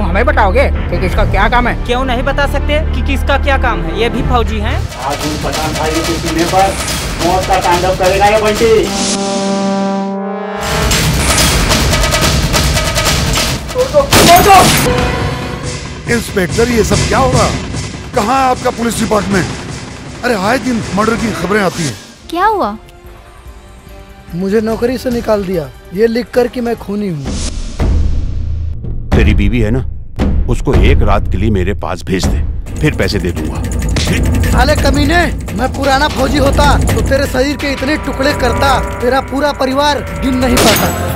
हमें बताओगे कि किसका क्या काम है? क्यों नहीं बता सकते कि किसका क्या काम है? ये भी फौजी हैं। आज उन पठान भाई के सीने पर मौत का तांडव करेगा ये बंटी। इंस्पेक्टर ये सब क्या हो रहा? कहाँ है आपका पुलिस डिपार्टमेंट? अरे आए दिन मर्डर की खबरें आती हैं। क्या हुआ? मुझे नौकरी से निकाल दिया। ये लिख कर कि मैं खूनी हूँ। तेरी बीवी है ना, उसको एक रात के लिए मेरे पास भेज दे, फिर पैसे दे दूँगा। अरे कमीने, मैं पुराना फौजी होता तो तेरे शरीर के इतने टुकड़े करता तेरा पूरा परिवार गिन नहीं पाता।